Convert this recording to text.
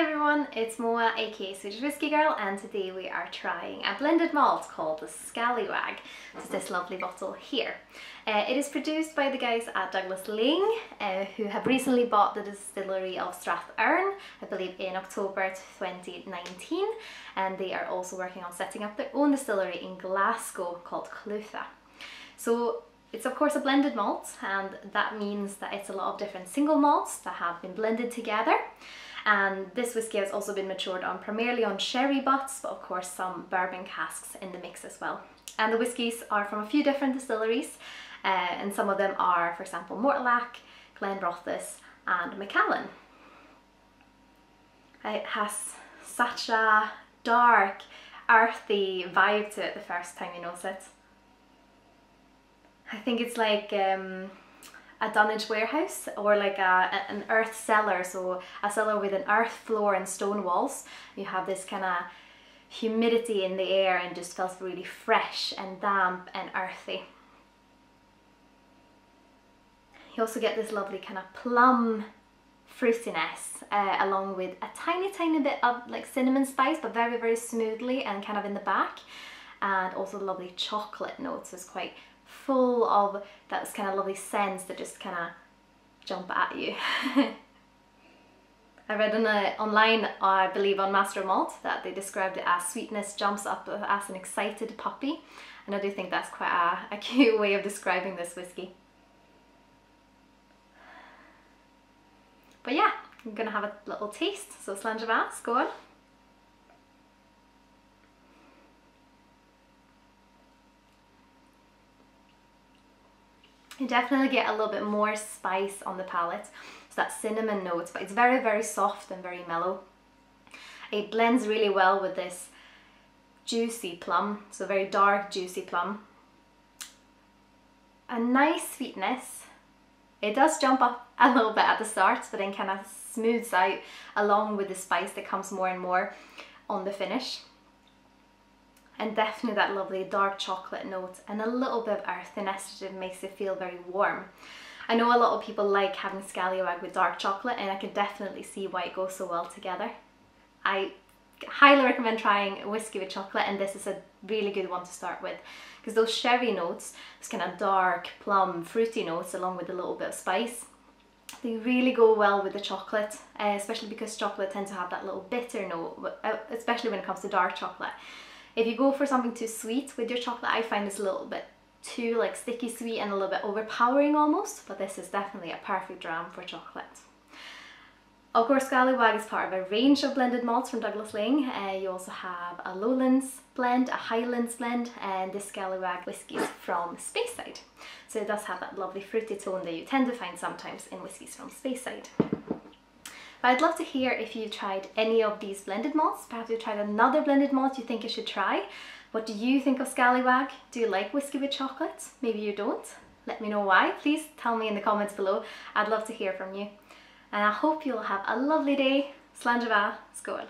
everyone, it's Moa aka Swedish Whiskey Girl and today we are trying a blended malt called the Scallywag. It's this lovely bottle here. Uh, it is produced by the guys at Douglas Laing uh, who have recently bought the distillery of Strathearn, I believe in October 2019 and they are also working on setting up their own distillery in Glasgow called Clutha. So it's of course a blended malt and that means that it's a lot of different single malts that have been blended together and this whiskey has also been matured on primarily on sherry butts but of course some bourbon casks in the mix as well. And the whiskies are from a few different distilleries uh, and some of them are for example Mortlach, Glenrothes and Macallan. It has such a dark earthy vibe to it the first time you nose it. I think it's like um, a dunnage warehouse or like a, an earth cellar, so a cellar with an earth floor and stone walls. You have this kind of humidity in the air and just feels really fresh and damp and earthy. You also get this lovely kind of plum fruitiness uh, along with a tiny tiny bit of like cinnamon spice but very very smoothly and kind of in the back and also lovely chocolate notes is quite full of that kind of lovely scents that just kind of jump at you. I read on a, online, I believe on Master Malt, that they described it as sweetness jumps up as an excited puppy. And I do think that's quite a, a cute way of describing this whiskey. But yeah, I'm gonna have a little taste. So Slàinte go on. You definitely get a little bit more spice on the palate. So that cinnamon notes, but it's very, very soft and very mellow. It blends really well with this juicy plum, so very dark juicy plum. A nice sweetness. It does jump up a little bit at the start, but then kind of smooths out along with the spice that comes more and more on the finish and definitely that lovely dark chocolate note and a little bit of earthiness that makes it feel very warm. I know a lot of people like having scallywag with dark chocolate and I can definitely see why it goes so well together. I highly recommend trying whiskey with chocolate and this is a really good one to start with because those sherry notes, those kind of dark plum fruity notes along with a little bit of spice, they really go well with the chocolate, uh, especially because chocolate tends to have that little bitter note, uh, especially when it comes to dark chocolate. If you go for something too sweet with your chocolate, I find it's a little bit too like sticky sweet and a little bit overpowering almost, but this is definitely a perfect dram for chocolate. Of course, Scallywag is part of a range of blended malts from Douglas Laing. Uh, you also have a Lowlands blend, a Highlands blend, and this Scallywag whiskies from Speyside. So it does have that lovely fruity tone that you tend to find sometimes in whiskies from Speyside. I'd love to hear if you've tried any of these blended malts. Perhaps you've tried another blended malt you think you should try. What do you think of Scallywag? Do you like whiskey with chocolate? Maybe you don't. Let me know why. Please tell me in the comments below. I'd love to hear from you. And I hope you'll have a lovely day. Mhath, skål.